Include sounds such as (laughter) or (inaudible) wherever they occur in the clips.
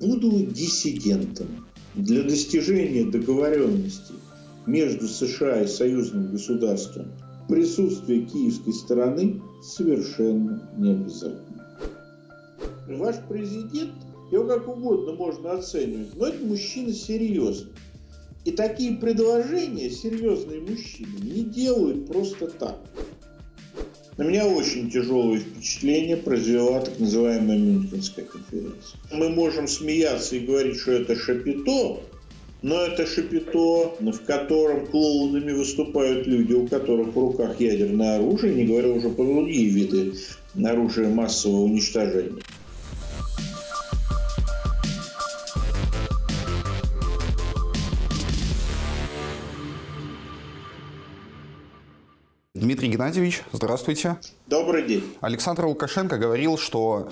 буду диссидентом. Для достижения договоренности между США и союзным государством присутствие киевской стороны совершенно не обязательно. Ваш президент, его как угодно можно оценивать, но это мужчина серьезный. И такие предложения серьезные мужчины не делают просто так. На меня очень тяжелое впечатление произвела так называемая Мюнхенская конференция. Мы можем смеяться и говорить, что это шапито, но это шапито, в котором клоунами выступают люди, у которых в руках ядерное оружие, не говоря уже про другие виды оружия массового уничтожения. Геннадьевич, здравствуйте. Добрый день. Александр Лукашенко говорил, что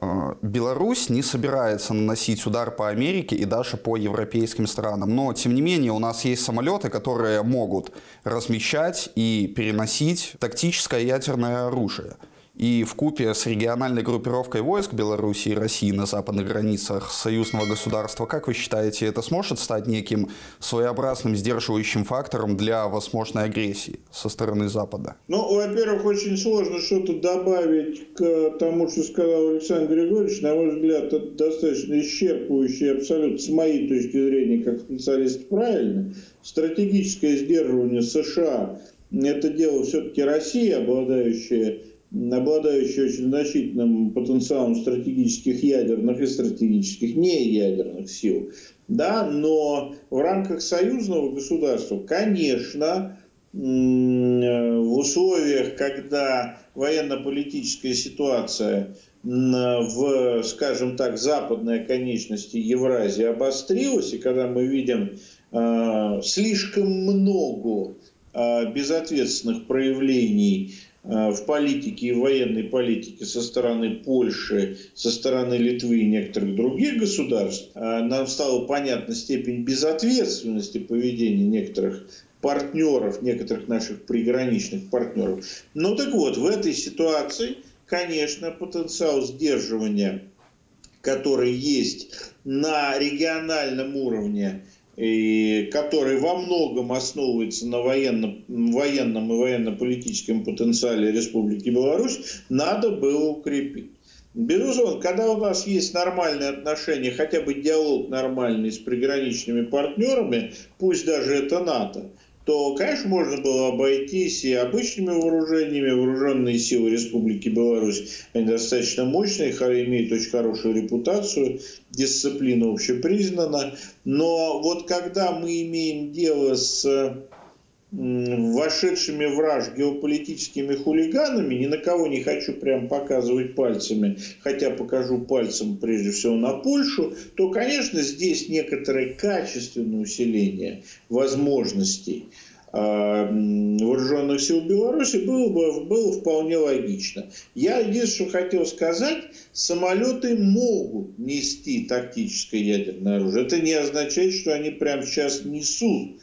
э, Беларусь не собирается наносить удар по Америке и даже по европейским странам. Но, тем не менее, у нас есть самолеты, которые могут размещать и переносить тактическое ядерное оружие. И в купе с региональной группировкой войск Беларуси и России на западных границах союзного государства, как вы считаете, это сможет стать неким своеобразным сдерживающим фактором для возможной агрессии со стороны Запада? Ну, во-первых, очень сложно что-то добавить к тому, что сказал Александр Григорьевич. На мой взгляд, это достаточно исчерпывающий абсолютно с моей точки зрения, как специалист, правильно. Стратегическое сдерживание США – это дело все-таки России, обладающая обладающий очень значительным потенциалом стратегических ядерных и стратегических неядерных сил. Да, но в рамках союзного государства, конечно, в условиях, когда военно-политическая ситуация в, скажем так, западной конечности Евразии обострилась, и когда мы видим э, слишком много э, безответственных проявлений в политике и военной политике со стороны Польши, со стороны Литвы и некоторых других государств, э, нам стала понятна степень безответственности поведения некоторых партнеров, некоторых наших приграничных партнеров. Ну так вот, в этой ситуации, конечно, потенциал сдерживания, который есть на региональном уровне, и который во многом основывается на военном, военном и военно-политическом потенциале Республики Беларусь, надо было укрепить. Безусловно, когда у нас есть нормальные отношения, хотя бы диалог нормальный с приграничными партнерами, пусть даже это НАТО, то, конечно, можно было обойтись и обычными вооружениями. Вооруженные силы Республики Беларусь, они достаточно мощные, имеют очень хорошую репутацию, дисциплина общепризнана. Но вот когда мы имеем дело с вошедшими в геополитическими хулиганами, ни на кого не хочу прям показывать пальцами, хотя покажу пальцем прежде всего на Польшу, то, конечно, здесь некоторое качественное усиление возможностей а, вооруженных сил Беларуси было бы было вполне логично. Я единственное, что хотел сказать, самолеты могут нести тактическое ядерное оружие. Это не означает, что они прямо сейчас несут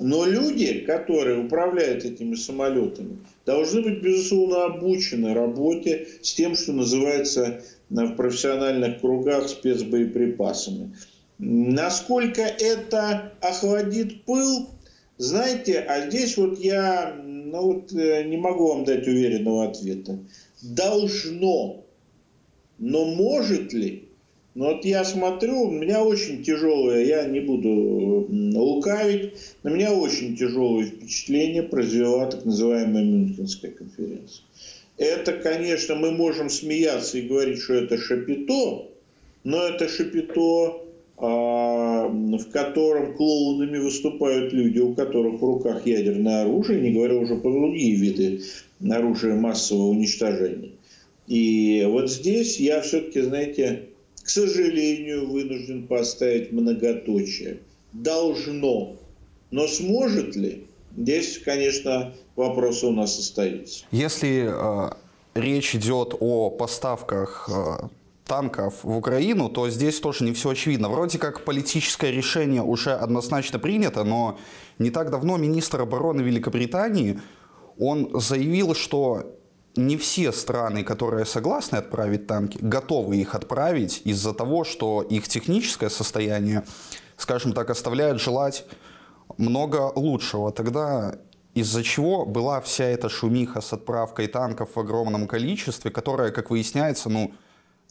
но люди, которые управляют этими самолетами, должны быть, безусловно, обучены работе с тем, что называется в профессиональных кругах спецбоеприпасами. Насколько это охладит пыл, знаете, а здесь вот я ну вот, э, не могу вам дать уверенного ответа. Должно. Но может ли? Но вот я смотрю, у меня очень тяжелое, я не буду лукавить, на меня очень тяжелое впечатление произвела так называемая Мюнхенская конференция. Это, конечно, мы можем смеяться и говорить, что это шапито, но это шапито, а, в котором клоунами выступают люди, у которых в руках ядерное оружие, не говоря уже про другие виды оружия массового уничтожения. И вот здесь я все-таки, знаете, к сожалению, вынужден поставить многоточие. Должно. Но сможет ли? Здесь, конечно, вопросы у нас остаются. Если э, речь идет о поставках э, танков в Украину, то здесь тоже не все очевидно. Вроде как политическое решение уже однозначно принято, но не так давно министр обороны Великобритании, он заявил, что не все страны, которые согласны отправить танки, готовы их отправить из-за того, что их техническое состояние, скажем так, оставляет желать много лучшего. Тогда из-за чего была вся эта шумиха с отправкой танков в огромном количестве, которая, как выясняется, ну,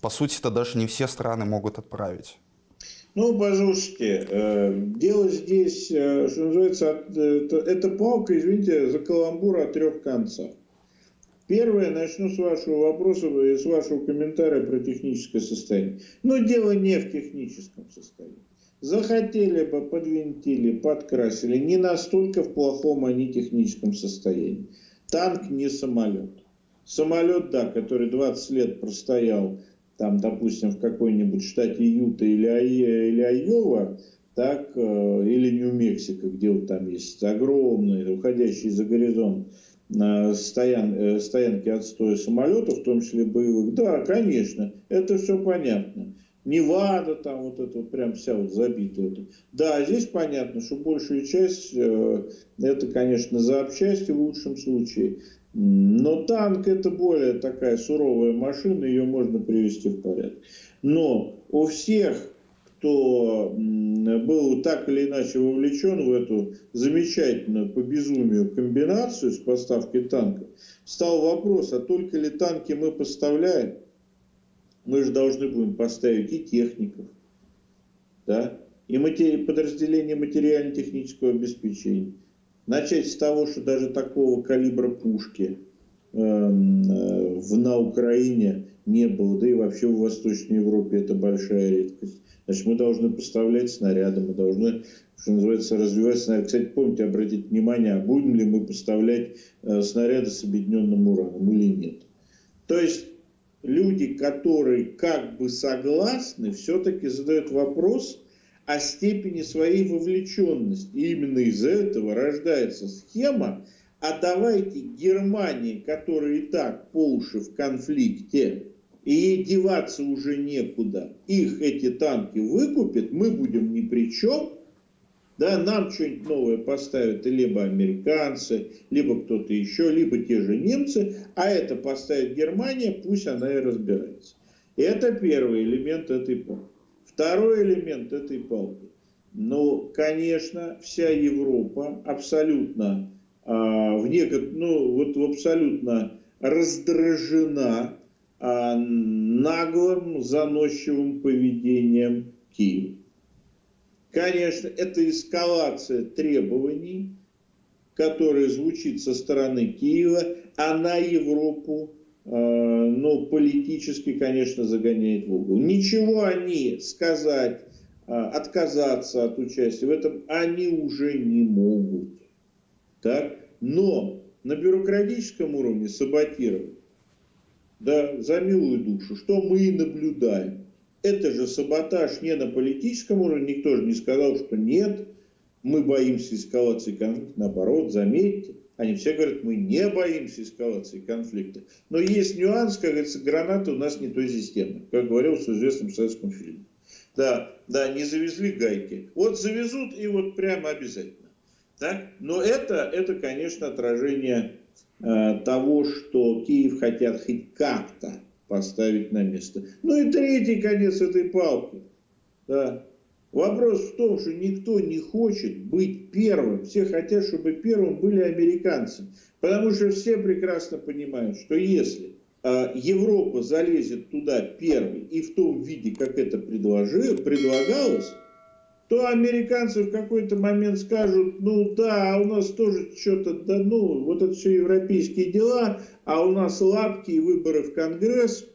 по сути, это даже не все страны могут отправить. Ну, послушайте, э, дело здесь, э, что называется, это, это палка, извините, за каламбур от трех концов. Первое, начну с вашего вопроса и с вашего комментария про техническое состояние. Но дело не в техническом состоянии. Захотели бы, подвинтили, подкрасили. Не настолько в плохом они техническом состоянии. Танк не самолет. Самолет, да, который 20 лет простоял там, допустим, в какой-нибудь штате Юта или, или Айова, так, э, или Нью-Мексико, где вот там есть огромные, уходящие за горизонт э, стоян, э, стоянки отстоя самолетов, в том числе боевых, да, конечно, это все понятно. Невада там вот это вот прям вся вот забитая. Да, здесь понятно, что большая часть это, конечно, запчасти в лучшем случае. Но танк это более такая суровая машина, ее можно привести в порядок. Но у всех, кто был так или иначе вовлечен в эту замечательную по безумию комбинацию с поставкой танков, стал вопрос, а только ли танки мы поставляем? Мы же должны будем поставить и техников, да, и матери... подразделения материально-технического обеспечения Начать с того, что даже такого калибра пушки эм, э, на Украине не было, да и вообще в Восточной Европе это большая редкость. Значит, мы должны поставлять снаряды, мы должны, что называется, развивать снаряды. Кстати, помните, обратите внимание, а будем ли мы поставлять э, снаряды с объединенным ураном или нет. То есть люди, которые как бы согласны, все-таки задают вопрос, о степени своей вовлеченности. И именно из-за этого рождается схема, а давайте Германии, которая и так по уши в конфликте, и деваться уже некуда, их эти танки выкупят, мы будем ни при чем, да, нам что-нибудь новое поставят либо американцы, либо кто-то еще, либо те же немцы, а это поставит Германия, пусть она и разбирается. Это первый элемент этой эпохи. Второй элемент этой палки. Ну, конечно, вся Европа абсолютно, а, в некот, ну, вот абсолютно раздражена наглым, заносчивым поведением Киева. Конечно, это эскалация требований, которая звучит со стороны Киева, а на Европу Э, ну, политически, конечно, загоняет в угол. Ничего они сказать, э, отказаться от участия в этом они уже не могут. Так? Но на бюрократическом уровне саботировать, да, за милую душу, что мы и наблюдаем. Это же саботаж не на политическом уровне, никто же не сказал, что нет, мы боимся эскалации конфликта, наоборот, заметьте, они все говорят, мы не боимся эскалации конфликта. Но есть нюанс, как говорится, гранаты у нас не той системы, как говорилось в известном советском фильме. Да, да, не завезли гайки. Вот завезут и вот прямо обязательно. Так? Но это, это, конечно, отражение того, что Киев хотят хоть как-то поставить на место. Ну и третий конец этой палки. Да. Вопрос в том, что никто не хочет быть первым. Все хотят, чтобы первым были американцы. Потому что все прекрасно понимают, что если э, Европа залезет туда первой и в том виде, как это предложи, предлагалось, то американцы в какой-то момент скажут, ну да, у нас тоже что-то, да ну, вот это все европейские дела, а у нас лапки и выборы в Конгресс,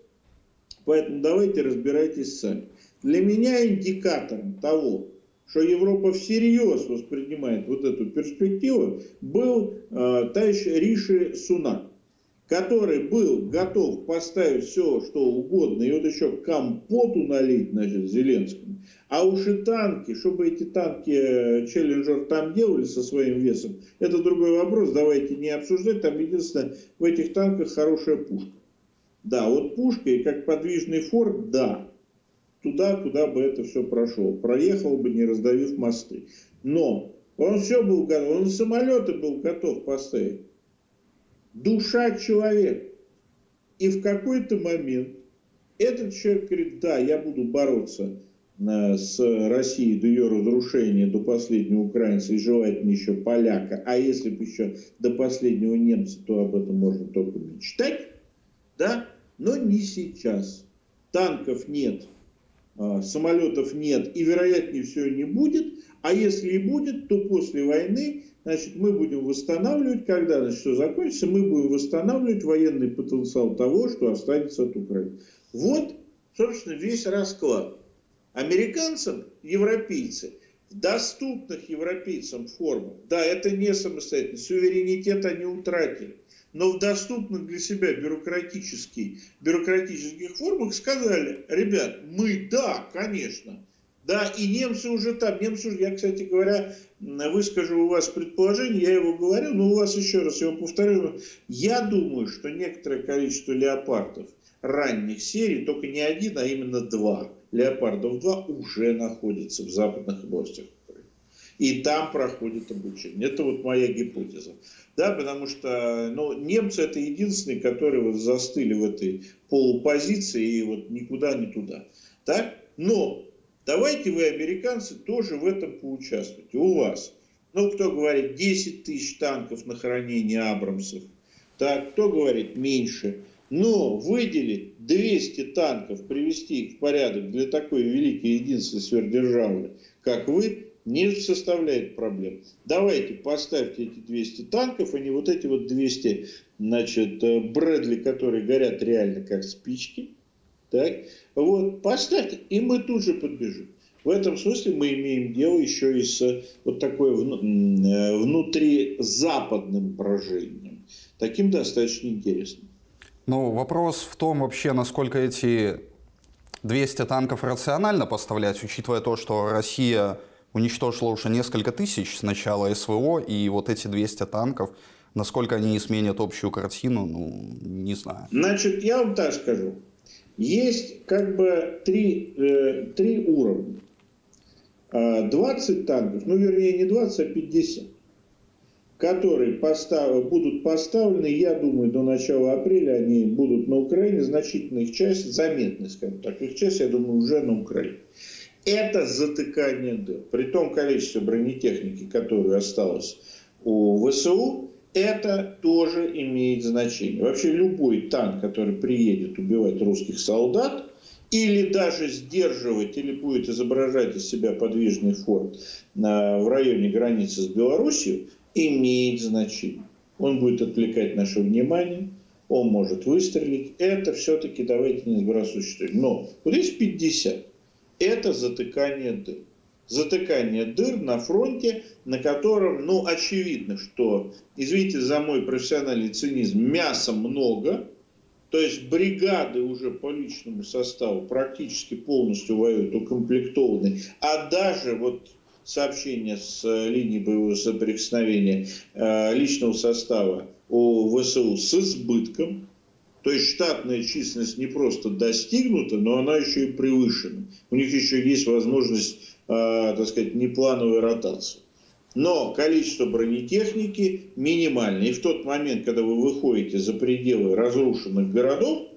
поэтому давайте разбирайтесь сами. Для меня индикатором того, что Европа всерьез воспринимает вот эту перспективу, был э, товарищ Риши Сунак, который был готов поставить все, что угодно, и вот еще компоту налить, значит, Зеленскому. А уж и танки, чтобы эти танки э, Челленджер там делали со своим весом, это другой вопрос, давайте не обсуждать. Там единственное, в этих танках хорошая пушка. Да, вот пушка и как подвижный форт, да, туда, куда бы это все прошло. Проехал бы, не раздавив мосты. Но он все был готов, он самолеты был готов поставить. Душа человека. И в какой-то момент этот человек говорит, да, я буду бороться э, с Россией до ее разрушения, до последнего украинца и желательно еще поляка, а если бы еще до последнего немца, то об этом можно только мечтать, да, но не сейчас. Танков нет, а, самолетов нет и, вероятнее всего, не будет. А если и будет, то после войны значит, мы будем восстанавливать, когда значит, все закончится, мы будем восстанавливать военный потенциал того, что останется от Украины. Вот, собственно, весь расклад. Американцам, европейцы, в доступных европейцам формах, да, это не самостоятельно, суверенитет они утратили но в доступных для себя бюрократических, бюрократических формах сказали, ребят, мы да, конечно, да, и немцы уже там, немцы уже, я, кстати говоря, выскажу у вас предположение, я его говорю, но у вас еще раз его повторю. Я думаю, что некоторое количество леопардов ранних серий, только не один, а именно два, леопардов два уже находится в западных областях и там проходит обучение. Это вот моя гипотеза. Да, потому что ну, немцы это единственные, которые вот застыли в этой полупозиции и вот никуда не туда. Так? Но давайте вы, американцы, тоже в этом поучаствуйте. У вас, ну, кто говорит, 10 тысяч танков на хранение Абрамсов. Так, кто говорит меньше. Но выделить 200 танков, привести их в порядок для такой великой единственной сверхдержавы, как вы, не составляет проблем. Давайте поставьте эти 200 танков, а не вот эти вот 200, значит, э, Брэдли, которые горят реально как спички. Так, вот, поставьте, и мы тут же подбежим. В этом смысле мы имеем дело еще и с вот такой э, внутризападным поражением. Таким достаточно интересным. Ну, вопрос в том вообще, насколько эти 200 танков рационально поставлять, учитывая то, что Россия уничтожило уже несколько тысяч с начала СВО, и вот эти 200 танков, насколько они изменят общую картину, ну, не знаю. Значит, я вам так скажу. Есть как бы три, э, три уровня. 20 а, танков, ну вернее не 20, а 50, которые постав, будут поставлены, я думаю, до начала апреля они будут на Украине, значительная их часть, заметная, скажем так, их часть, я думаю, уже на Украине. Это затыкание дыр. При том количестве бронетехники, которая осталась у ВСУ, это тоже имеет значение. Вообще любой танк, который приедет убивать русских солдат, или даже сдерживать, или будет изображать из себя подвижный форт в районе границы с Белоруссией, имеет значение. Он будет отвлекать наше внимание, он может выстрелить. Это все-таки давайте не сбрасывать. Но вот здесь 50 это затыкание дыр. Затыкание дыр на фронте, на котором, ну, очевидно, что, извините за мой профессиональный цинизм, мяса много, то есть бригады уже по личному составу практически полностью воюют укомплектованы, а даже вот сообщение с э, линии боевого соприкосновения э, личного состава у ВСУ с избытком, то есть штатная численность не просто достигнута, но она еще и превышена. У них еще есть возможность, так сказать, неплановой ротации. Но количество бронетехники минимальное. И в тот момент, когда вы выходите за пределы разрушенных городов,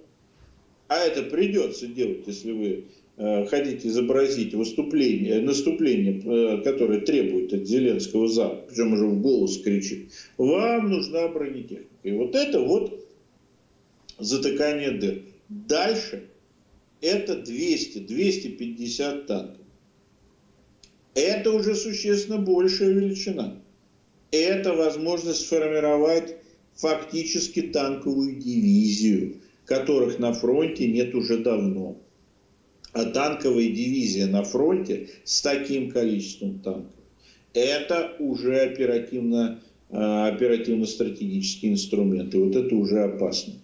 а это придется делать, если вы э, хотите изобразить выступление, наступление, э, которое требует от Зеленского Запада, причем уже в голос кричит, вам нужна бронетехника. И вот это вот затыкание дыр. Дальше это 200-250 танков. Это уже существенно большая величина. Это возможность сформировать фактически танковую дивизию, которых на фронте нет уже давно. А танковая дивизия на фронте с таким количеством танков, это уже оперативно, а, оперативно-стратегический инструмент. И вот это уже опасно.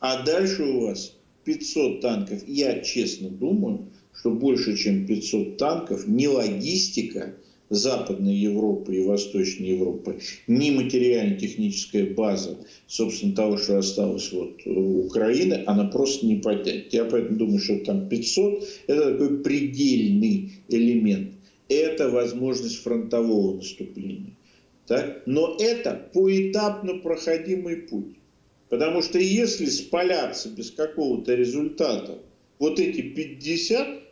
А дальше у вас 500 танков. Я честно думаю, что больше, чем 500 танков, ни логистика Западной Европы и Восточной Европы, ни материально-техническая база, собственно, того, что осталось вот у Украины, она просто не потянет. Я поэтому думаю, что там 500 – это такой предельный элемент. Это возможность фронтового наступления. Так? Но это поэтапно проходимый путь. Потому что если спаляться без какого-то результата вот эти 50,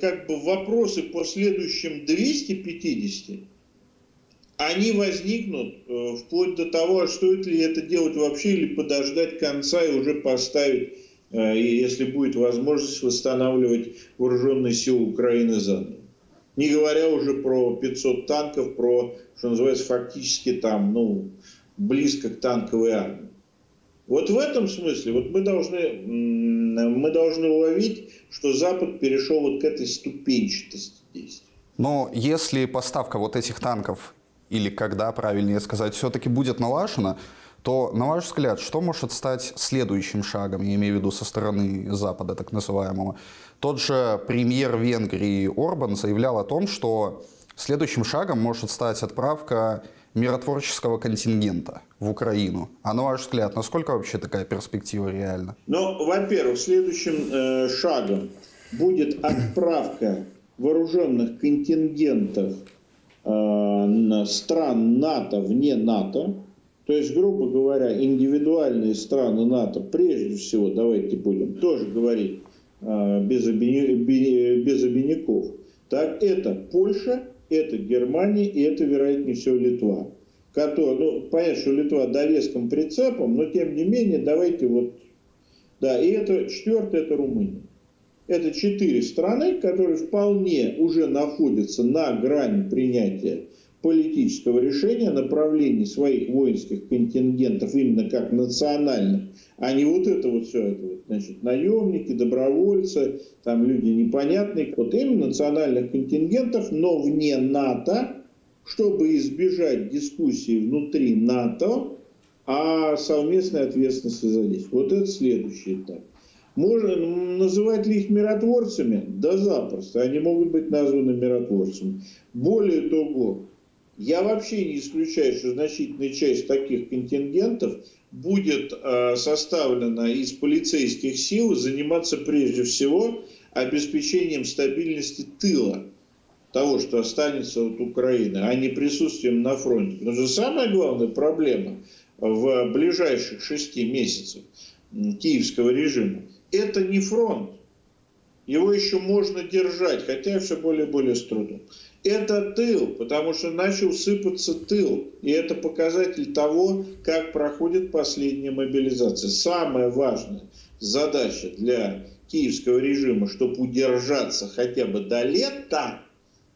как бы вопросы по следующим 250, они возникнут э, вплоть до того, а стоит ли это делать вообще или подождать конца и уже поставить, э, если будет возможность восстанавливать вооруженные силы Украины заново. Не говоря уже про 500 танков, про, что называется, фактически там, ну, близко к танковой армии. Вот в этом смысле вот мы должны, мы должны уловить, что Запад перешел вот к этой ступенчатости действий. Но если поставка вот этих танков, или когда, правильнее сказать, все-таки будет налажена, то, на ваш взгляд, что может стать следующим шагом, я имею в виду со стороны Запада, так называемого? Тот же премьер Венгрии Орбан заявлял о том, что следующим шагом может стать отправка миротворческого контингента в Украину. А на ваш взгляд, насколько вообще такая перспектива реальна? Ну, во-первых, следующим э, шагом будет отправка вооруженных контингентов э, стран НАТО вне НАТО. То есть, грубо говоря, индивидуальные страны НАТО, прежде всего, давайте будем тоже говорить э, без, обиня, без обиняков, так это Польша, это Германия и это, вероятнее всего, Литва. Который, ну, понятно, что Литва довеском прицепом, но тем не менее, давайте вот... Да, и это четвертое, это Румыния. Это четыре страны, которые вполне уже находятся на грани принятия политического решения о направлении своих воинских контингентов именно как национальных, а не вот это вот все это вот, значит, наемники, добровольцы, там люди непонятные, вот именно национальных контингентов, но вне НАТО, чтобы избежать дискуссии внутри НАТО о совместной ответственности за действие. Вот это следующий этап. Можно называть ли их миротворцами? Да запросто. Они могут быть названы миротворцами. Более того, я вообще не исключаю, что значительная часть таких контингентов будет э, составлена из полицейских сил заниматься прежде всего обеспечением стабильности тыла того, что останется от Украины, а не присутствием на фронте. Потому что самая главная проблема в ближайших шести месяцев киевского режима – это не фронт. Его еще можно держать, хотя все более и более с трудом это тыл, потому что начал сыпаться тыл. И это показатель того, как проходит последняя мобилизация. Самая важная задача для киевского режима, чтобы удержаться хотя бы до лета,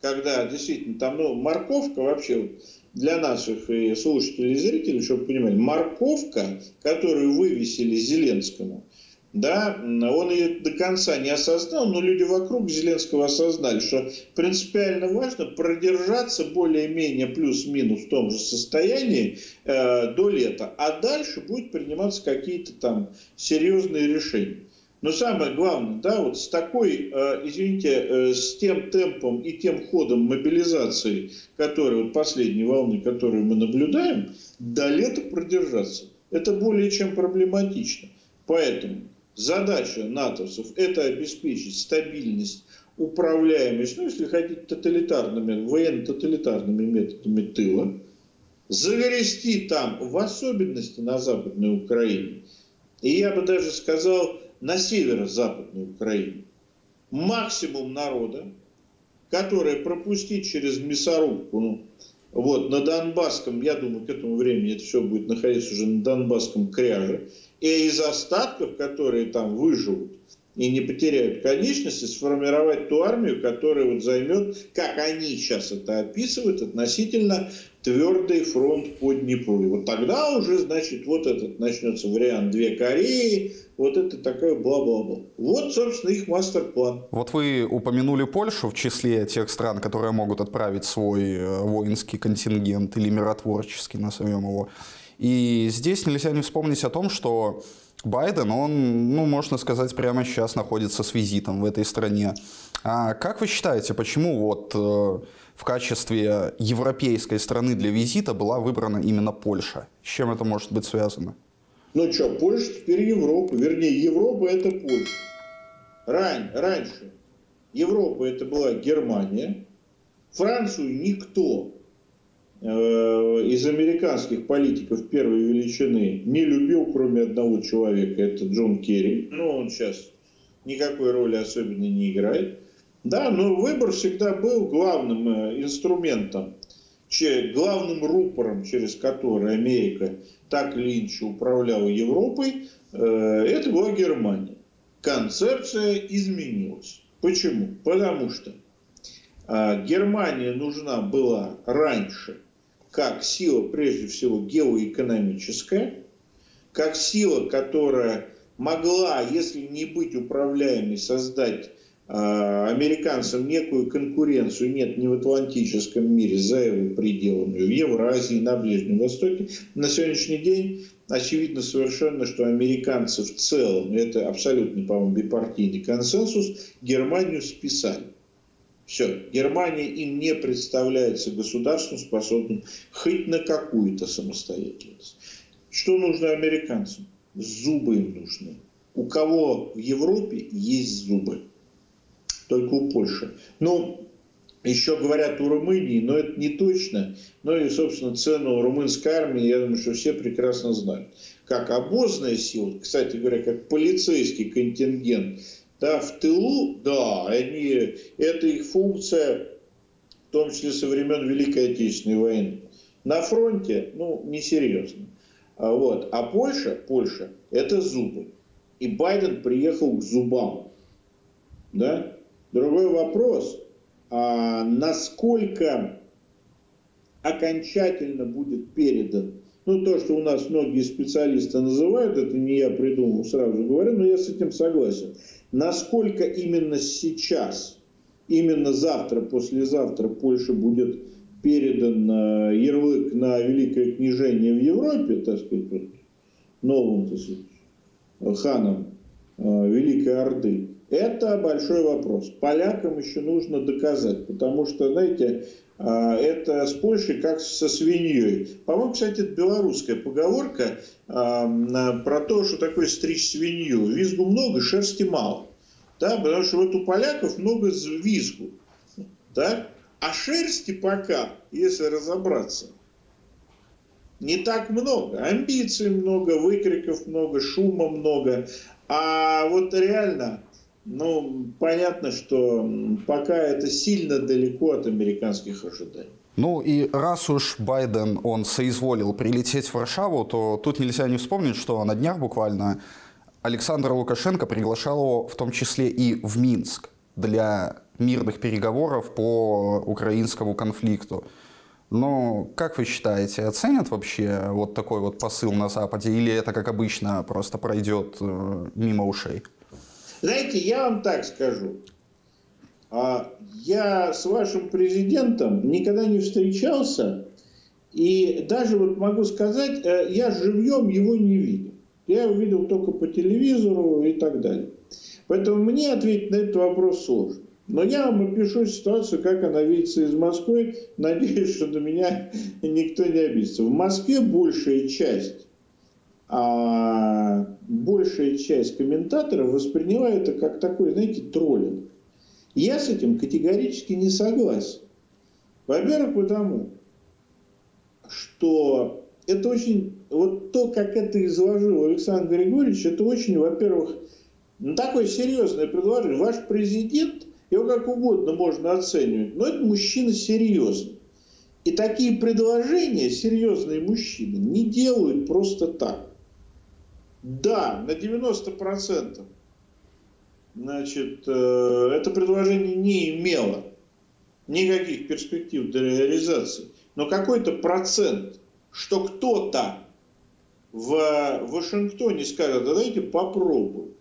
когда действительно там, ну, морковка вообще для наших слушателей и зрителей, чтобы понимать, морковка, которую вывесили Зеленскому, да, он ее до конца не осознал, но люди вокруг Зеленского осознали, что принципиально важно продержаться более-менее плюс-минус в том же состоянии э, до лета, а дальше будут приниматься какие-то там серьезные решения. Но самое главное, да, вот с такой, э, извините, э, с тем темпом и тем ходом мобилизации, который вот последней волны, которую мы наблюдаем, до лета продержаться. Это более чем проблематично. Поэтому Задача натовцев – это обеспечить стабильность, управляемость, ну, если хотите, тоталитарными, военно-тоталитарными методами тыла, загрести там, в особенности на Западной Украине, и я бы даже сказал, на северо-западной Украине, максимум народа, которое пропустить через мясорубку, ну, вот, на Донбасском, я думаю, к этому времени это все будет находиться уже на Донбасском кряже, и из остатков, которые там выживут и не потеряют конечности, сформировать ту армию, которая вот займет, как они сейчас это описывают, относительно твердый фронт по Днепру. И вот тогда уже, значит, вот этот начнется вариант две Кореи, вот это такое бла-бла-бла. Вот, собственно, их мастер-план. Вот вы упомянули Польшу в числе тех стран, которые могут отправить свой э, воинский контингент или миротворческий, назовем его. И здесь нельзя не вспомнить о том, что Байден, он, ну, можно сказать, прямо сейчас находится с визитом в этой стране. А как вы считаете, почему вот э, в качестве европейской страны для визита была выбрана именно Польша? С чем это может быть связано? Ну что, Польша теперь Европа. Вернее, Европа это Польша. Рань, раньше Европа это была Германия. Францию никто из американских политиков первой величины не любил, кроме одного человека, это Джон Керри. Ну, он сейчас никакой роли особенно не играет. Да, но выбор всегда был главным инструментом, главным рупором, через который Америка так или иначе управляла Европой, это была Германия. Концепция изменилась. Почему? Потому что а, Германия нужна была раньше как сила, прежде всего, геоэкономическая, как сила, которая могла, если не быть управляемой, создать э, американцам некую конкуренцию, нет, не в Атлантическом мире, за его пределами, в Евразии, на Ближнем Востоке. На сегодняшний день очевидно совершенно, что американцы в целом, это абсолютно, по-моему, бипартийный консенсус, Германию списали. Все, Германия им не представляется государством, способным хоть на какую-то самостоятельность. Что нужно американцам? Зубы им нужны. У кого в Европе есть зубы? Только у Польши. Ну, еще говорят у Румынии, но это не точно. Но и, собственно, цену румынской армии, я думаю, что все прекрасно знают. Как обозная сила, кстати говоря, как полицейский контингент да, в тылу, да, они, это их функция, в том числе со времен Великой Отечественной войны. На фронте, ну, несерьезно. А, вот. а Польша, Польша, это зубы. И Байден приехал к зубам. Да? Другой вопрос, а насколько окончательно будет передан ну, то, что у нас многие специалисты называют, это не я придумал, сразу говорю, но я с этим согласен. Насколько именно сейчас, именно завтра, послезавтра Польша будет передан э, ярлык на великое княжение в Европе, так сказать, новым, так сказать, ханом э, Великой Орды, это большой вопрос. Полякам еще нужно доказать, потому что, знаете, э, это с Польшей как со свиньей. По-моему, кстати, это белорусская поговорка про то, что такое стричь свинью. Визгу много, шерсти мало. Да, потому что вот у поляков много визгу. Да? А шерсти пока, если разобраться, не так много. Амбиций много, выкриков много, шума много. А вот реально, ну, понятно, что пока это сильно далеко от американских ожиданий. Ну и раз уж Байден, он соизволил прилететь в Варшаву, то тут нельзя не вспомнить, что на днях буквально Александр Лукашенко приглашал его в том числе и в Минск для мирных переговоров по украинскому конфликту. Но как вы считаете, оценят вообще вот такой вот посыл на Западе или это, как обычно, просто пройдет э, мимо ушей? Знаете, я вам так скажу. А, я с вашим президентом никогда не встречался, и даже вот могу сказать, э, я живьем его не видел. Я его видел только по телевизору и так далее. Поэтому мне ответить на этот вопрос сложно. Но я вам опишу ситуацию, как она видится из Москвы. Надеюсь, что до меня (laughs) никто не обидится. В Москве большая часть, а, большая часть комментаторов воспринимает это как такой, знаете, троллинг. Я с этим категорически не согласен. Во-первых, потому что это очень вот то, как это изложил Александр Григорьевич, это очень, во-первых, ну, такое серьезное предложение. Ваш президент, его как угодно можно оценивать, но это мужчина серьезный. И такие предложения серьезные мужчины не делают просто так. Да, на 90% значит, э, это предложение не имело никаких перспектив для реализации. Но какой-то процент, что кто-то в Вашингтоне скажут, да давайте попробуем.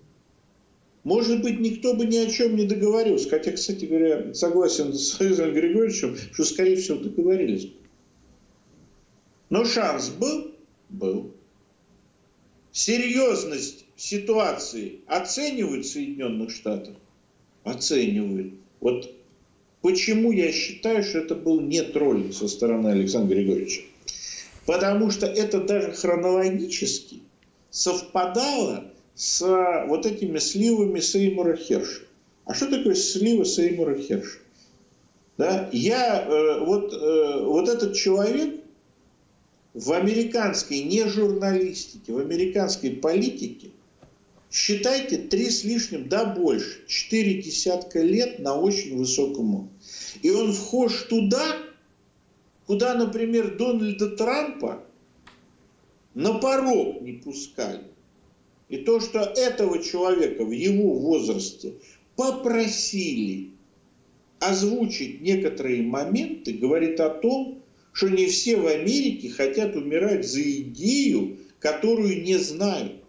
Может быть, никто бы ни о чем не договорился. Хотя, кстати говоря, согласен с Александром Григорьевичем, что, скорее всего, договорились. Но шанс был? Был. Серьезность ситуации оценивают в Соединенных Штатах? Оценивают. Вот почему я считаю, что это был не троллинг со стороны Александра Григорьевича. Потому что это даже хронологически совпадало с вот этими сливами Сеймура Херша. А что такое сливы Сеймура Херша? Да? Я, э, вот, э, вот этот человек в американской не журналистике, в американской политике, считайте, три с лишним, да больше, четыре десятка лет на очень высоком уровне. И он вхож туда, куда, например, Дональда Трампа на порог не пускали. И то, что этого человека в его возрасте попросили озвучить некоторые моменты, говорит о том, что не все в Америке хотят умирать за идею, которую не знают.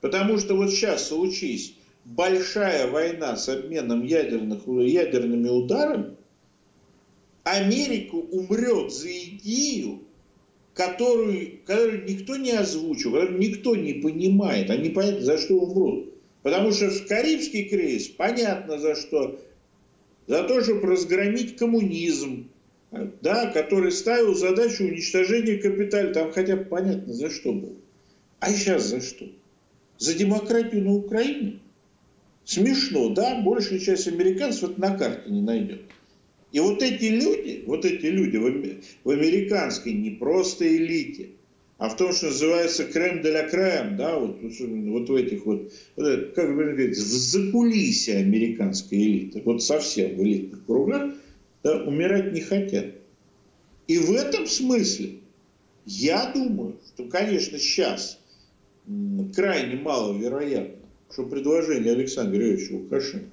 Потому что вот сейчас случись большая война с обменом ядерных, ядерными ударами, Америка умрет за идею, которую, которую никто не озвучил, которую никто не понимает, а не понятно, за что умрут. Потому что в Карибский кризис понятно за что. За то, чтобы разгромить коммунизм, да, который ставил задачу уничтожения капитала. Там хотя бы понятно за что было. А сейчас за что? За демократию на Украине? Смешно, да? Большая часть американцев это на карте не найдет. И вот эти люди, вот эти люди в, американской не просто элите, а в том, что называется крем де ля крем, да, вот, вот в этих вот, как бы говорить, в закулисье американской элиты, вот совсем в элитных кругах, да, умирать не хотят. И в этом смысле я думаю, что, конечно, сейчас крайне маловероятно, что предложение Александра Юрьевича Лукашенко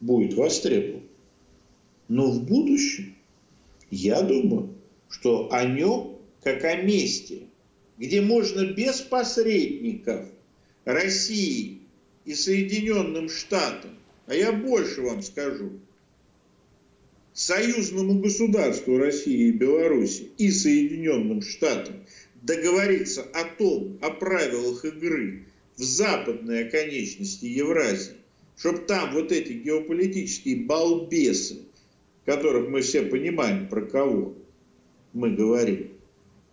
будет востребовано. Но в будущем я думаю, что о нем, как о месте, где можно без посредников России и Соединенным Штатам, а я больше вам скажу, союзному государству России и Беларуси и Соединенным Штатам договориться о том, о правилах игры в западной оконечности Евразии, чтобы там вот эти геополитические балбесы которых мы все понимаем, про кого мы говорим.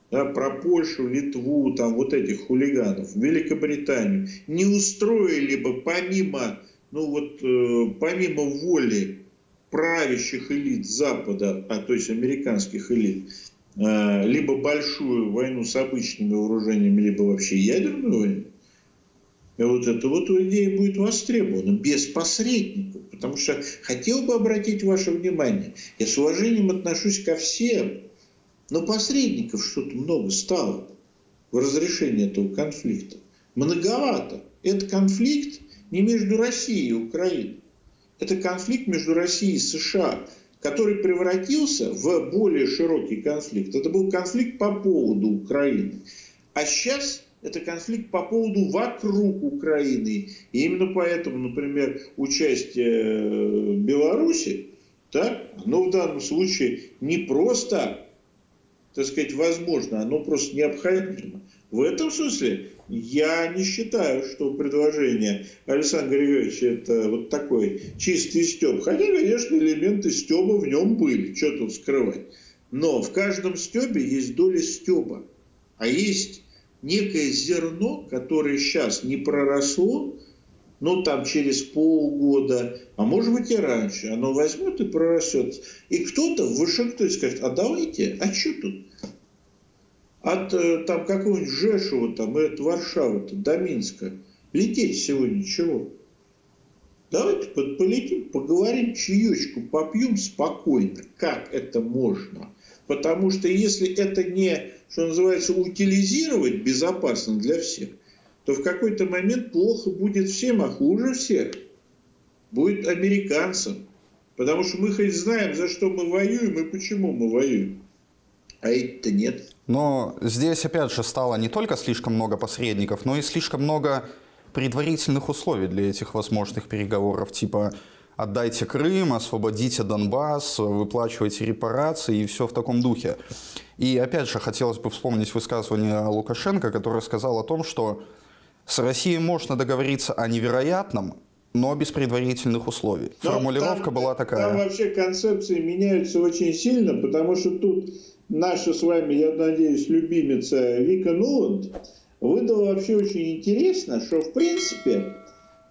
Да, про Польшу, Литву, там вот этих хулиганов, Великобританию, не устроили бы помимо, ну вот, э, помимо воли правящих элит Запада, а то есть американских элит, э, либо большую войну с обычными вооружениями, либо вообще ядерную войну, и вот это вот идея будет востребована без посредников. Потому что хотел бы обратить ваше внимание, я с уважением отношусь ко всем, но посредников что-то много стало в разрешении этого конфликта. Многовато. Это конфликт не между Россией и Украиной. Это конфликт между Россией и США, который превратился в более широкий конфликт. Это был конфликт по поводу Украины. А сейчас это конфликт по поводу вокруг Украины. И именно поэтому, например, участие э, Беларуси, так, оно в данном случае не просто, так сказать, возможно, оно просто необходимо. В этом смысле я не считаю, что предложение Александра Григорьевича это вот такой чистый стёб. Хотя, конечно, элементы стёба в нем были, что тут скрывать. Но в каждом стёбе есть доля стёба. А есть некое зерно, которое сейчас не проросло, ну, там через полгода, а может быть и раньше, оно возьмет и прорастет. И кто-то в Вашингтоне скажет, а давайте, а что тут? От э, там какого-нибудь Жешева там, и от Варшавы до Минска лететь сегодня чего? Давайте полетим, поговорим, чаечку попьем спокойно. Как это можно? Потому что если это не, что называется, утилизировать безопасно для всех, то в какой-то момент плохо будет всем, а хуже всех будет американцам. Потому что мы хоть знаем, за что мы воюем и почему мы воюем. А это нет. Но здесь, опять же, стало не только слишком много посредников, но и слишком много предварительных условий для этих возможных переговоров. Типа, отдайте Крым, освободите Донбасс, выплачивайте репарации и все в таком духе. И опять же хотелось бы вспомнить высказывание Лукашенко, который сказал о том, что с Россией можно договориться о невероятном, но без предварительных условий. Но Формулировка там, была такая. Там вообще концепции меняются очень сильно, потому что тут наша с вами, я надеюсь, любимица Вика Нуланд выдала вообще очень интересно, что в принципе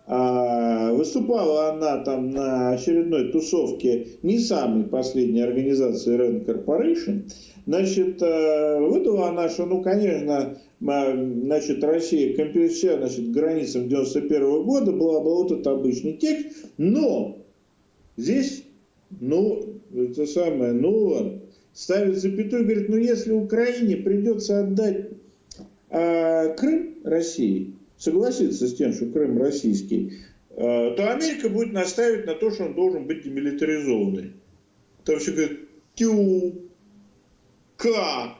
А, выступала она там на очередной тусовке не самой последней организации Rand Corporation. Значит, э, выдала она, что, ну, конечно, значит, Россия компенсирует, значит, границам 91 -го года, была бы вот этот обычный текст, но здесь, ну, это самое, ну, ставит запятую, говорит, ну, если Украине придется отдать а, Крым России, согласиться с тем, что Крым российский, а, то Америка будет настаивать на то, что он должен быть демилитаризованный. Там все говорят, тю, как?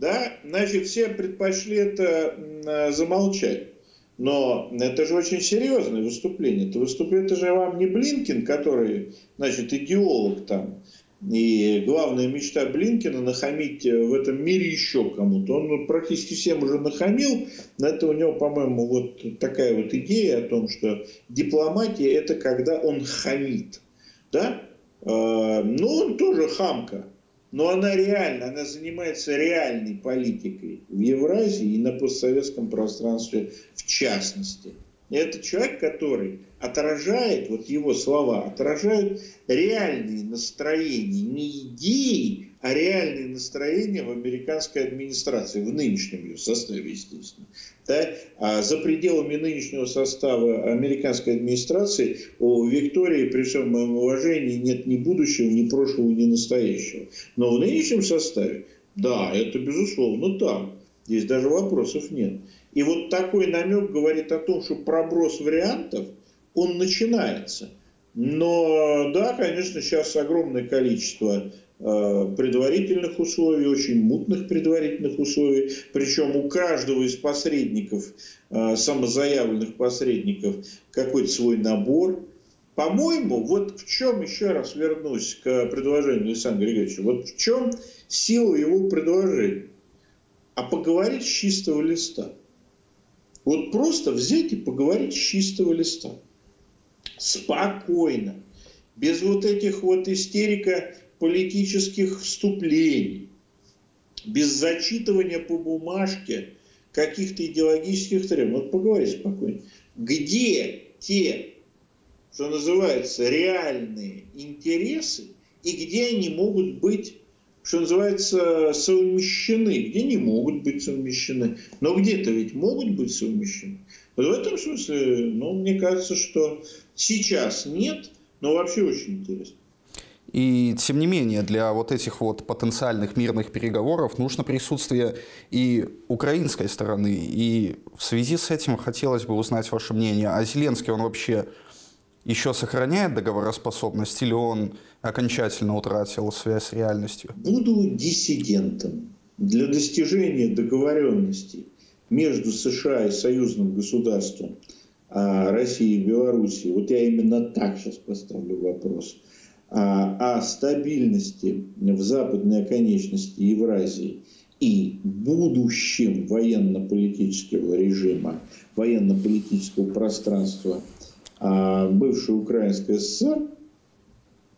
Да? Значит, все предпочли это замолчать. Но это же очень серьезное выступление. Это выступление, это же вам не Блинкин, который, значит, идеолог там, и главная мечта Блинкина нахамить в этом мире еще кому-то. Он практически всем уже нахамил. Это у него, по-моему, вот такая вот идея о том, что дипломатия это когда он хамит. Да? А, но он тоже хамка. Но она реально, она занимается реальной политикой в Евразии и на постсоветском пространстве в частности. Это человек, который отражает, вот его слова, отражают реальные настроения, не идеи, а реальные настроения в американской администрации, в нынешнем ее составе, естественно. Да? А за пределами нынешнего состава американской администрации у Виктории, при всем моем уважении, нет ни будущего, ни прошлого, ни настоящего. Но в нынешнем составе, да, это безусловно так. Здесь даже вопросов нет. И вот такой намек говорит о том, что проброс вариантов, он начинается. Но да, конечно, сейчас огромное количество э, предварительных условий, очень мутных предварительных условий. Причем у каждого из посредников, э, самозаявленных посредников, какой-то свой набор. По-моему, вот в чем, еще раз вернусь к предложению Александра Григорьевича, вот в чем сила его предложения? А поговорить с чистого листа – вот просто взять и поговорить с чистого листа. Спокойно. Без вот этих вот истерика политических вступлений. Без зачитывания по бумажке каких-то идеологических требований. Вот поговорить спокойно. Где те, что называется, реальные интересы и где они могут быть что называется, совмещены, где не могут быть совмещены. Но где-то ведь могут быть совмещены. Вот в этом смысле, ну, мне кажется, что сейчас нет, но вообще очень интересно. И тем не менее, для вот этих вот потенциальных мирных переговоров нужно присутствие и украинской стороны. И в связи с этим хотелось бы узнать ваше мнение. А Зеленский, он вообще еще сохраняет договороспособность или он окончательно утратил связь с реальностью? Буду диссидентом. Для достижения договоренности между США и союзным государством а, России и Белоруссии, вот я именно так сейчас поставлю вопрос, а, о стабильности в западной оконечности Евразии и будущем военно-политического режима, военно-политического пространства а, бывшей Украинской ССР,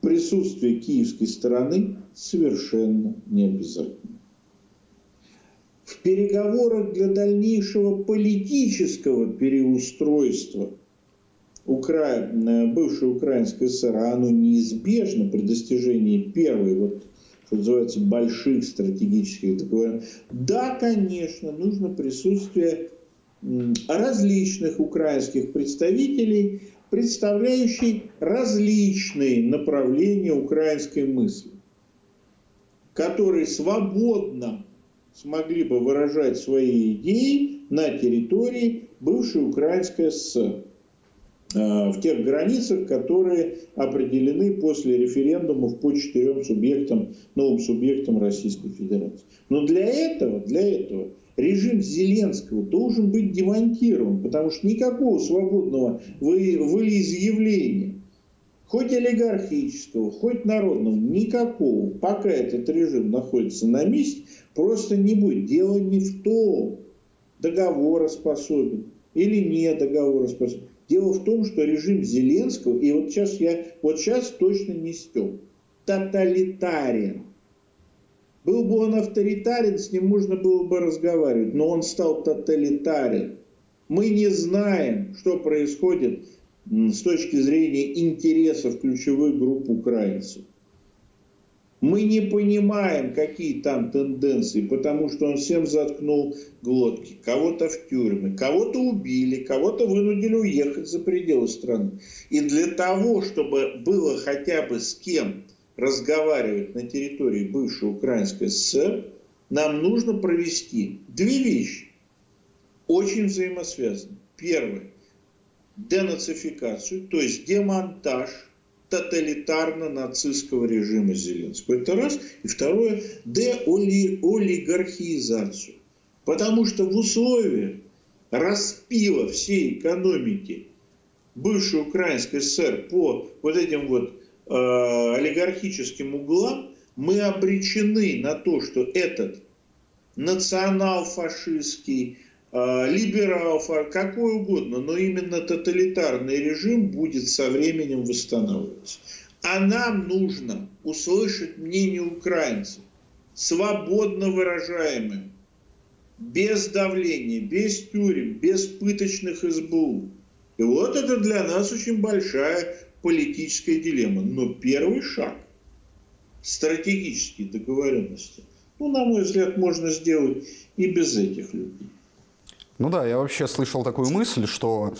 присутствие киевской стороны совершенно не обязательно. В переговорах для дальнейшего политического переустройства Укра... бывшей Украинской ССР, а оно неизбежно при достижении первой, вот, что называется, больших стратегических договоренностей. Да, конечно, нужно присутствие различных украинских представителей, представляющих различные направления украинской мысли, которые свободно смогли бы выражать свои идеи на территории бывшей Украинской ССР э, в тех границах, которые определены после референдумов по четырем субъектам, новым субъектам Российской Федерации. Но для этого, для этого режим Зеленского должен быть демонтирован, потому что никакого свободного волеизъявления, хоть олигархического, хоть народного, никакого, пока этот режим находится на месте, просто не будет. Дело не в том, договороспособен или не договороспособен. Дело в том, что режим Зеленского, и вот сейчас я, вот сейчас точно не стёб, тоталитарен. Был бы он авторитарен, с ним можно было бы разговаривать, но он стал тоталитарен. Мы не знаем, что происходит с точки зрения интересов ключевых групп украинцев. Мы не понимаем, какие там тенденции, потому что он всем заткнул глотки. Кого-то в тюрьмы, кого-то убили, кого-то вынудили уехать за пределы страны. И для того, чтобы было хотя бы с кем разговаривать на территории бывшей Украинской ССР, нам нужно провести две вещи, очень взаимосвязанные. Первое – денацификацию, то есть демонтаж – тоталитарно-нацистского режима Зеленского. Это раз. И второе – деолигархизацию. Потому что в условиях распила всей экономики бывшей Украинской ССР по вот этим вот э, олигархическим углам, мы обречены на то, что этот национал-фашистский, либералов, какой угодно, но именно тоталитарный режим будет со временем восстанавливаться. А нам нужно услышать мнение украинцев, свободно выражаемое, без давления, без тюрем, без пыточных СБУ. И вот это для нас очень большая политическая дилемма. Но первый шаг стратегические договоренности, ну, на мой взгляд, можно сделать и без этих людей. Ну да, я вообще слышал такую мысль, что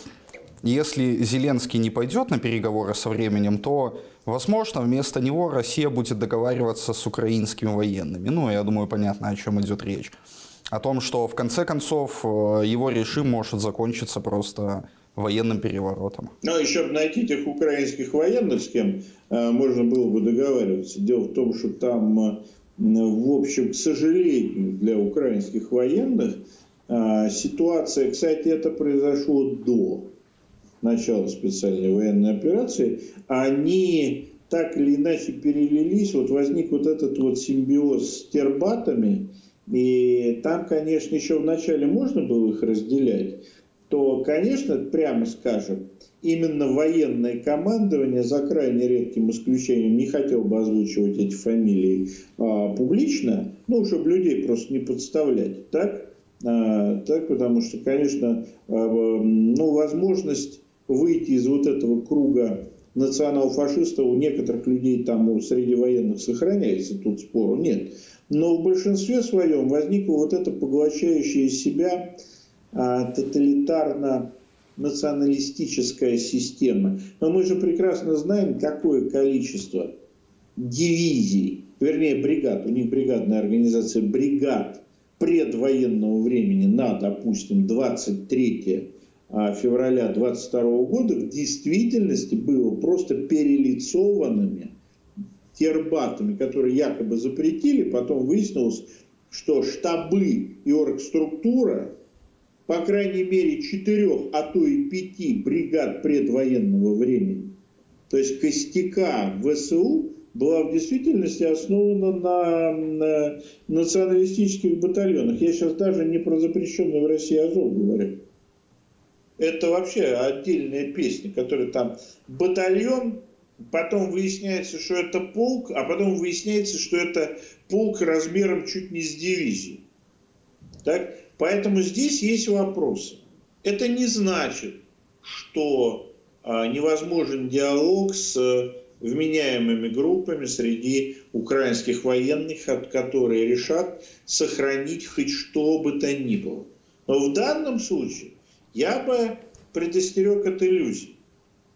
если Зеленский не пойдет на переговоры со временем, то, возможно, вместо него Россия будет договариваться с украинскими военными. Ну, я думаю, понятно, о чем идет речь. О том, что в конце концов э, его режим может закончиться просто военным переворотом. Ну, еще бы найти тех украинских военных, с кем э, можно было бы договариваться. Дело в том, что там, э, в общем, к сожалению, для украинских военных – а, ситуация, кстати, это произошло до начала специальной военной операции, они так или иначе перелились, вот возник вот этот вот симбиоз с тербатами, и там, конечно, еще вначале можно было их разделять, то, конечно, прямо скажем, именно военное командование, за крайне редким исключением, не хотел бы озвучивать эти фамилии а, публично, ну, чтобы людей просто не подставлять, так? А, так, потому что, конечно, а, ну, возможность выйти из вот этого круга национал-фашистов у некоторых людей там среди военных сохраняется, тут спору нет. Но в большинстве своем возникла вот эта поглощающая себя а, тоталитарно-националистическая система. Но мы же прекрасно знаем, какое количество дивизий, вернее бригад, у них бригадная организация бригад предвоенного времени на, допустим, 23 а, февраля 22 года в действительности было просто перелицованными тербатами, которые якобы запретили. Потом выяснилось, что штабы и оргструктура, по крайней мере, четырех, а то и пяти бригад предвоенного времени, то есть костяка ВСУ, была в действительности основана на, на националистических батальонах. Я сейчас даже не про запрещенный в России Азов говорю. Это вообще отдельная песня, которая там батальон, потом выясняется, что это полк, а потом выясняется, что это полк размером чуть не с дивизией. Так? Поэтому здесь есть вопросы. Это не значит, что а, невозможен диалог с вменяемыми группами среди украинских военных, которые решат сохранить хоть что бы то ни было. Но в данном случае я бы предостерег от иллюзий.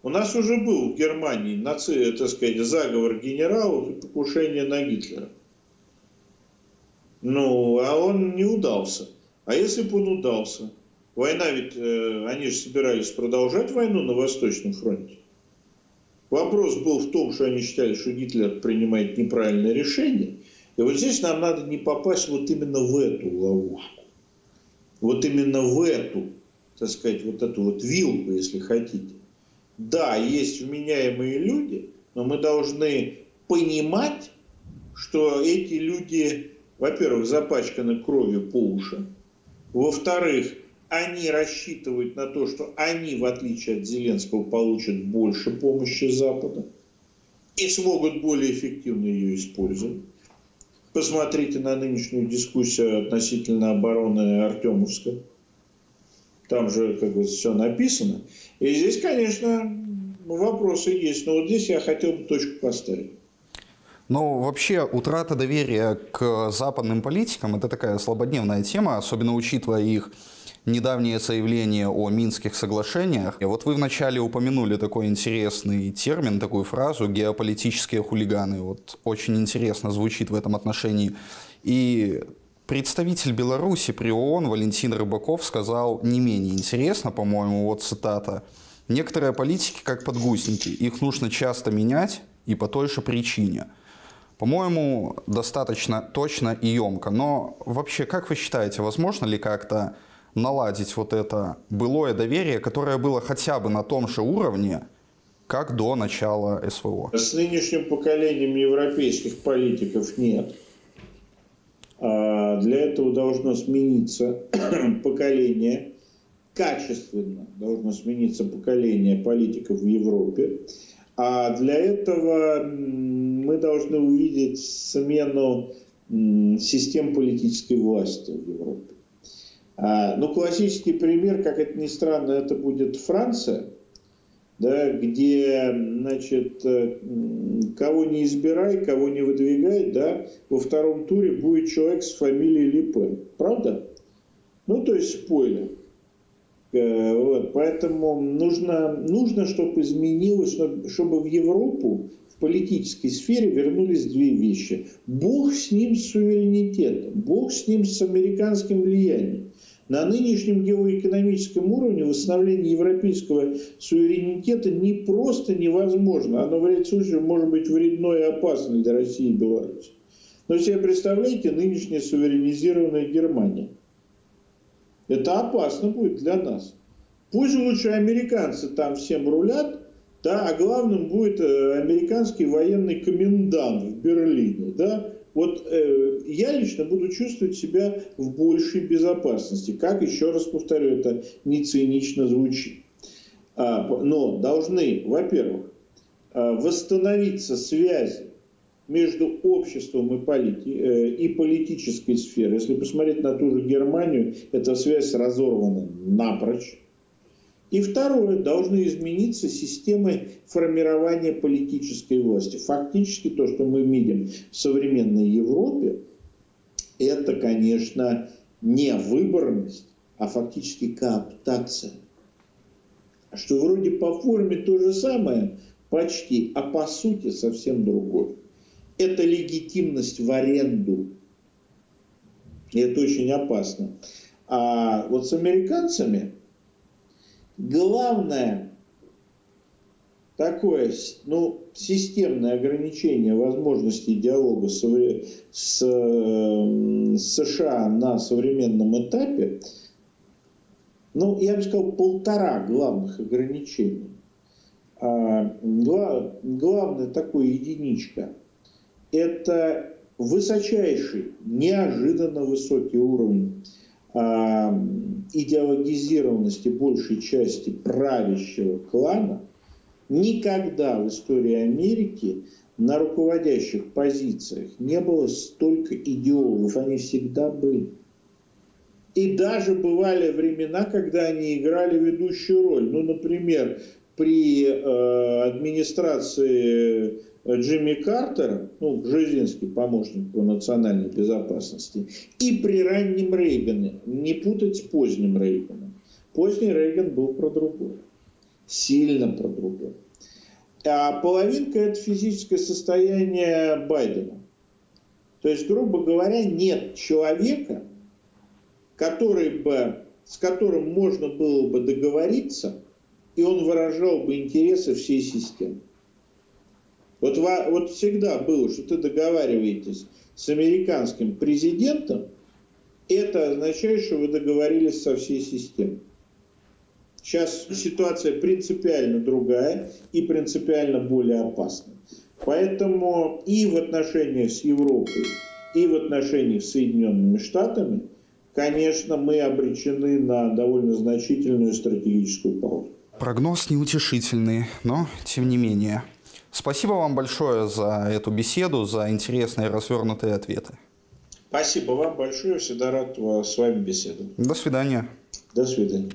У нас уже был в Германии наци, так сказать, заговор генералов и покушение на Гитлера. Ну, а он не удался. А если бы он удался? Война ведь, э, они же собирались продолжать войну на Восточном фронте. Вопрос был в том, что они считали, что Гитлер принимает неправильное решение. И вот здесь нам надо не попасть вот именно в эту ловушку. Вот именно в эту, так сказать, вот эту вот вилку, если хотите. Да, есть вменяемые люди, но мы должны понимать, что эти люди, во-первых, запачканы кровью по уши, во-вторых, они рассчитывают на то, что они, в отличие от Зеленского, получат больше помощи Запада и смогут более эффективно ее использовать. Посмотрите на нынешнюю дискуссию относительно обороны Артемовска. Там же, как бы, все написано. И здесь, конечно, вопросы есть. Но вот здесь я хотел бы точку поставить. Ну, вообще, утрата доверия к западным политикам – это такая слабодневная тема, особенно учитывая их недавнее заявление о Минских соглашениях. И вот вы вначале упомянули такой интересный термин, такую фразу «геополитические хулиганы». Вот очень интересно звучит в этом отношении. И представитель Беларуси при ООН Валентин Рыбаков сказал не менее интересно, по-моему, вот цитата. «Некоторые политики как подгузники, их нужно часто менять и по той же причине». По-моему, достаточно точно и емко. Но вообще, как вы считаете, возможно ли как-то наладить вот это былое доверие, которое было хотя бы на том же уровне, как до начала СВО? С нынешним поколением европейских политиков нет. А для этого должно смениться (clears throat) поколение, качественно должно смениться поколение политиков в Европе. А для этого мы должны увидеть смену систем политической власти в Европе. А, ну, классический пример, как это ни странно, это будет Франция, да, где, значит, э, кого не избирай, кого не выдвигай, да, во втором туре будет человек с фамилией Липен. Правда? Ну, то есть спойлер. Э, вот, поэтому нужно, нужно, чтобы изменилось, чтобы в Европу в политической сфере вернулись две вещи. Бог с ним с суверенитетом, Бог с ним с американским влиянием. На нынешнем геоэкономическом уровне восстановление европейского суверенитета не просто невозможно, оно в ряде случаев может быть вредно и опасно для России и Беларуси. Но себе представляете нынешняя суверенизированная Германия. Это опасно будет для нас. Пусть лучше американцы там всем рулят, да, а главным будет э, американский военный комендант в Берлине, да, вот э, я лично буду чувствовать себя в большей безопасности. Как, еще раз повторю, это не цинично звучит. А, но должны, во-первых, а, восстановиться связи между обществом и, полити, э, и политической сферой. Если посмотреть на ту же Германию, эта связь разорвана напрочь. И второе, должны измениться системы формирования политической власти. Фактически то, что мы видим в современной Европе, это, конечно, не выборность, а фактически кооптация. Что вроде по форме то же самое, почти, а по сути совсем другое. Это легитимность в аренду. И это очень опасно. А вот с американцами Главное такое ну, системное ограничение возможностей диалога с, с, с США на современном этапе, ну, я бы сказал, полтора главных ограничения. А, глав, главное такое единичка – это высочайший, неожиданно высокий уровень идеологизированности большей части правящего клана никогда в истории Америки на руководящих позициях не было столько идеологов, они всегда были. И даже бывали времена, когда они играли ведущую роль. Ну, например, при э, администрации Джимми Картера, ну, Жизинский помощник по национальной безопасности, и при раннем Рейгане, не путать с поздним Рейганом. Поздний Рейган был про другое, сильно про другое. А половинка – это физическое состояние Байдена. То есть, грубо говоря, нет человека, который бы, с которым можно было бы договориться, и он выражал бы интересы всей системы. Вот, вот всегда было, что ты договариваетесь с американским президентом, это означает, что вы договорились со всей системой. Сейчас ситуация принципиально другая и принципиально более опасна. Поэтому и в отношениях с Европой, и в отношениях с Соединенными Штатами, конечно, мы обречены на довольно значительную стратегическую паузу. Прогноз неутешительный, но тем не менее. Спасибо вам большое за эту беседу, за интересные развернутые ответы. Спасибо вам большое. Всегда рад с вами беседовать. До свидания. До свидания.